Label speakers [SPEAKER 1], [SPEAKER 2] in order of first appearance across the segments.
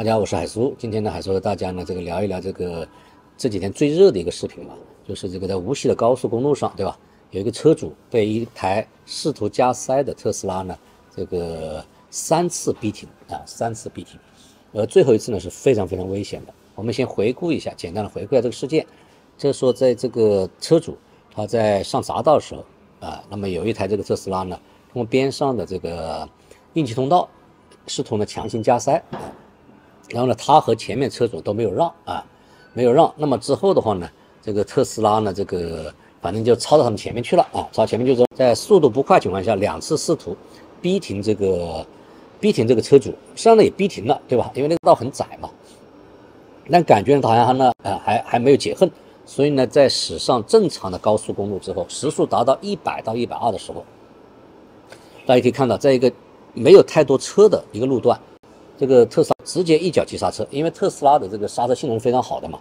[SPEAKER 1] 大家好，我是海叔。今天呢，海叔和大家呢，这个聊一聊这个这几天最热的一个视频嘛，就是这个在无锡的高速公路上，对吧？有一个车主被一台试图加塞的特斯拉呢，这个三次逼停啊，三次逼停，而最后一次呢是非常非常危险的。我们先回顾一下，简单的回顾一下这个事件。就是说，在这个车主他在上匝道的时候啊，那么有一台这个特斯拉呢，通过边上的这个应急通道，试图呢强行加塞啊。然后呢，他和前面车主都没有让啊，没有让。那么之后的话呢，这个特斯拉呢，这个反正就超到他们前面去了啊，超前面就是在速度不快情况下，两次试图逼停这个逼停这个车主，实际上呢也逼停了，对吧？因为那个道很窄嘛。但感觉，好像呢，呃，还还没有解恨，所以呢，在驶上正常的高速公路之后，时速达到一百到一百二的时候，大家可以看到，在一个没有太多车的一个路段。这个特斯拉直接一脚急刹车，因为特斯拉的这个刹车性能非常好的嘛。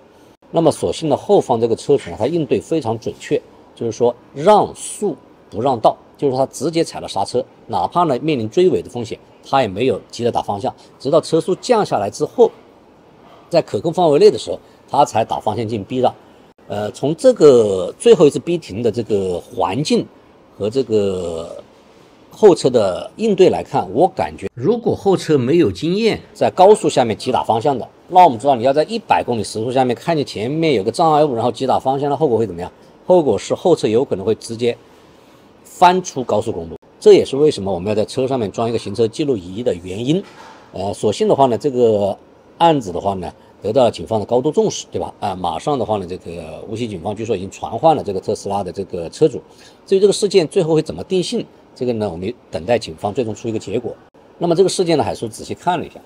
[SPEAKER 1] 那么所幸呢，后方这个车主呢，他应对非常准确，就是说让速不让道，就是说他直接踩了刹车，哪怕呢面临追尾的风险，他也没有急着打方向，直到车速降下来之后，在可控范围内的时候，他才打方向进行避让。呃，从这个最后一次逼停的这个环境和这个。后车的应对来看，我感觉如果后车没有经验，在高速下面急打方向的，那我们知道你要在一百公里时速下面看见前面有个障碍物，然后急打方向的后果会怎么样？后果是后车有可能会直接翻出高速公路。这也是为什么我们要在车上面装一个行车记录仪的原因。呃，所幸的话呢，这个案子的话呢，得到了警方的高度重视，对吧？啊，马上的话呢，这个无锡警方据说已经传唤了这个特斯拉的这个车主。至于这个事件最后会怎么定性？这个呢，我们等待警方最终出一个结果。那么这个事件呢，海叔仔细看了一下，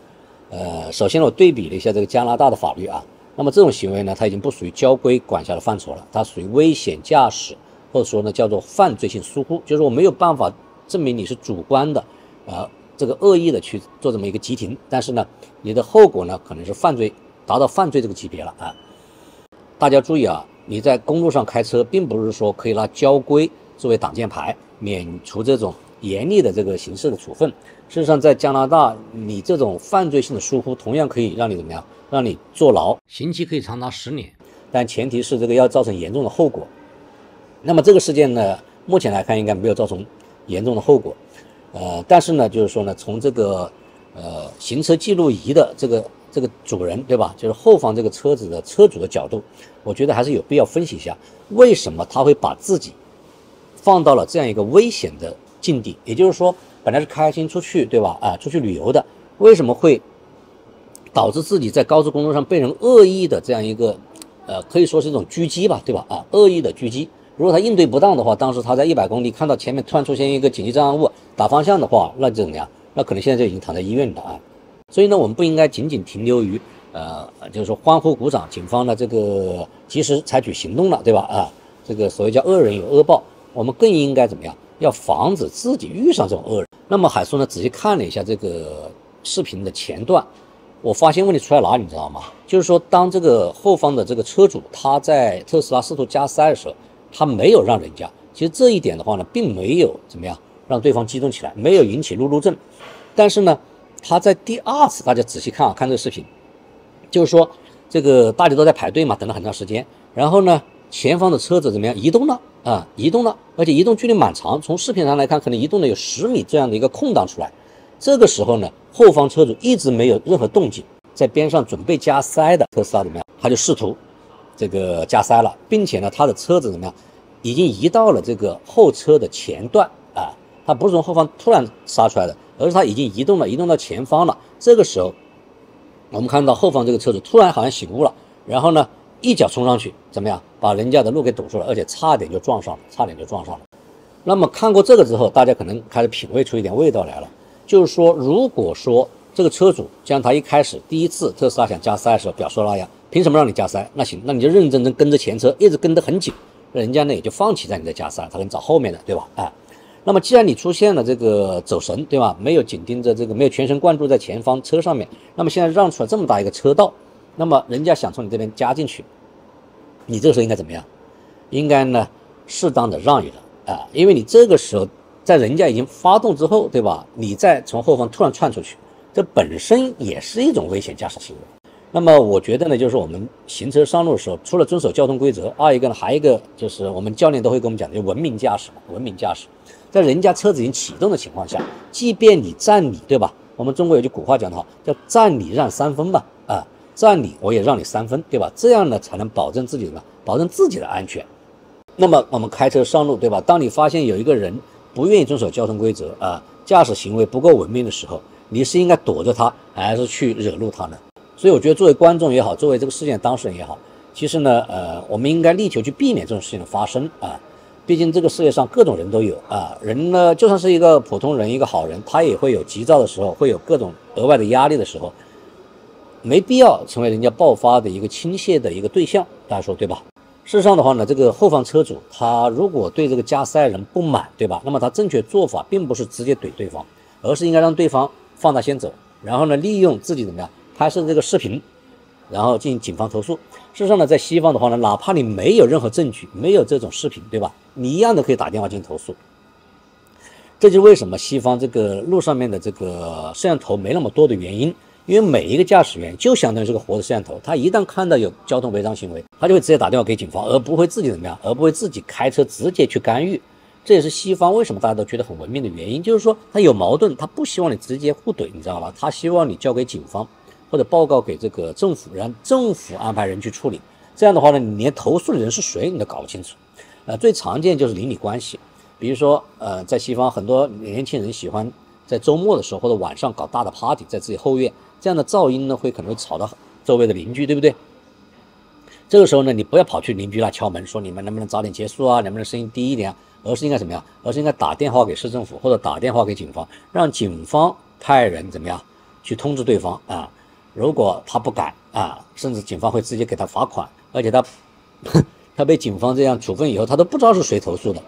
[SPEAKER 1] 呃，首先呢，我对比了一下这个加拿大的法律啊。那么这种行为呢，它已经不属于交规管辖的范畴了，它属于危险驾驶，或者说呢叫做犯罪性疏忽，就是我没有办法证明你是主观的，呃，这个恶意的去做这么一个急停，但是呢，你的后果呢可能是犯罪，达到犯罪这个级别了啊。大家注意啊，你在公路上开车，并不是说可以拿交规作为挡箭牌。免除这种严厉的这个刑事的处分。事实上，在加拿大，你这种犯罪性的疏忽，同样可以让你怎么样？让你坐牢，刑期可以长达十年。但前提是这个要造成严重的后果。那么这个事件呢，目前来看应该没有造成严重的后果。呃，但是呢，就是说呢，从这个呃行车记录仪的这个这个主人，对吧？就是后方这个车子的车主的角度，我觉得还是有必要分析一下，为什么他会把自己。放到了这样一个危险的境地，也就是说，本来是开心出去，对吧？啊，出去旅游的，为什么会导致自己在高速公路上被人恶意的这样一个，呃，可以说是一种狙击吧，对吧？啊，恶意的狙击。如果他应对不当的话，当时他在一百公里看到前面突然出现一个紧急障碍物，打方向的话，那就怎么样？那可能现在就已经躺在医院里了啊。所以呢，我们不应该仅仅停留于，呃，就是说欢呼鼓掌，警方呢这个及时采取行动了，对吧？啊，这个所谓叫恶人有恶报。我们更应该怎么样？要防止自己遇上这种恶人。那么海叔呢？仔细看了一下这个视频的前段，我发现问题出在哪里，你知道吗？就是说，当这个后方的这个车主他在特斯拉试图加塞的时候，他没有让人家。其实这一点的话呢，并没有怎么样让对方激动起来，没有引起路怒症。但是呢，他在第二次，大家仔细看啊，看这个视频，就是说这个大家都在排队嘛，等了很长时间，然后呢，前方的车子怎么样移动了？啊，移动了，而且移动距离蛮长。从视频上来看，可能移动了有十米这样的一个空档出来。这个时候呢，后方车主一直没有任何动静，在边上准备加塞的特斯拉怎么样？他就试图这个加塞了，并且呢，他的车子怎么样？已经移到了这个后车的前段啊，他不是从后方突然刹出来的，而是他已经移动了，移动到前方了。这个时候，我们看到后方这个车主突然好像醒悟了，然后呢？一脚冲上去，怎么样？把人家的路给堵住了，而且差点就撞上了，差点就撞上了。那么看过这个之后，大家可能开始品味出一点味道来了。就是说，如果说这个车主像他一开始第一次特斯拉想加塞的时候表述那样，凭什么让你加塞？那行，那你就认认真真跟着前车，一直跟得很紧，人家呢也就放弃在你的加塞，他给你找后面的，对吧？哎，那么既然你出现了这个走神，对吧？没有紧盯着这个，没有全神贯注在前方车上面，那么现在让出了这么大一个车道。那么人家想从你这边加进去，你这个时候应该怎么样？应该呢，适当的让一让啊，因为你这个时候在人家已经发动之后，对吧？你再从后方突然窜出去，这本身也是一种危险驾驶行为。那么我觉得呢，就是我们行车上路的时候，除了遵守交通规则，二一个呢，还有一个就是我们教练都会跟我们讲的，就文明驾驶嘛，文明驾驶。在人家车子已经启动的情况下，即便你占理，对吧？我们中国有句古话讲得好，叫占理让三分吧，啊，占理我也让你三分，对吧？这样呢，才能保证自己的保证自己的安全。那么我们开车上路，对吧？当你发现有一个人不愿意遵守交通规则啊，驾驶行为不够文明的时候，你是应该躲着他，还是去惹怒他呢？所以我觉得，作为观众也好，作为这个事件当事人也好，其实呢，呃，我们应该力求去避免这种事情的发生啊。毕竟这个世界上各种人都有啊，人呢就算是一个普通人，一个好人，他也会有急躁的时候，会有各种额外的压力的时候，没必要成为人家爆发的一个倾泻的一个对象，大家说对吧？事实上的话呢，这个后方车主他如果对这个加塞人不满，对吧？那么他正确做法并不是直接怼对方，而是应该让对方放他先走，然后呢，利用自己怎么样拍摄这个视频。然后进行警方投诉。事实上呢，在西方的话呢，哪怕你没有任何证据，没有这种视频，对吧？你一样的可以打电话进行投诉。这就是为什么西方这个路上面的这个摄像头没那么多的原因。因为每一个驾驶员就相当于是个活的摄像头，他一旦看到有交通违章行为，他就会直接打电话给警方，而不会自己怎么样，而不会自己开车直接去干预。这也是西方为什么大家都觉得很文明的原因，就是说他有矛盾，他不希望你直接互怼，你知道吧？他希望你交给警方。或者报告给这个政府，让政府安排人去处理。这样的话呢，你连投诉的人是谁你都搞不清楚。呃，最常见就是邻里关系，比如说，呃，在西方很多年轻人喜欢在周末的时候或者晚上搞大的 party，在自己后院，这样的噪音呢会可能会吵到周围的邻居，对不对？这个时候呢，你不要跑去邻居那敲门，说你们能不能早点结束啊，能不能声音低一点，啊而是应该怎么样？而是应该打电话给市政府或者打电话给警方，让警方派人怎么样去通知对方啊。如果他不改啊，甚至警方会直接给他罚款，而且他他被警方这样处分以后，他都不知道是谁投诉的。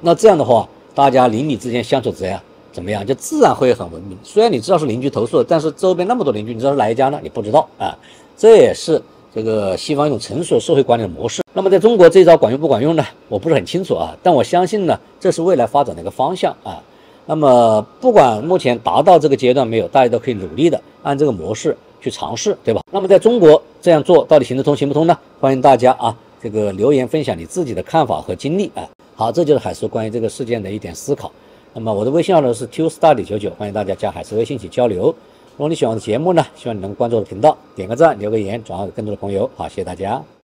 [SPEAKER 1] 那这样的话，大家邻里之间相处怎样怎么样，就自然会很文明。虽然你知道是邻居投诉，但是周边那么多邻居，你知道是哪一家呢？你不知道啊。这也是这个西方一种成熟的社会管理的模式。那么在中国这招管用不管用呢？我不是很清楚啊，但我相信呢，这是未来发展的一个方向啊。那么不管目前达到这个阶段没有，大家都可以努力的按这个模式。去尝试，对吧？那么在中国这样做到底行得通行不通呢？欢迎大家啊，这个留言分享你自己的看法和经历啊。好，这就是海叔关于这个事件的一点思考。那么我的微信号呢是 tustudy 九九，欢迎大家加海思微信一起交流。如果你喜欢我的节目呢，希望你能关注我的频道，点个赞，留个言，转发给更多的朋友。好，谢谢大家。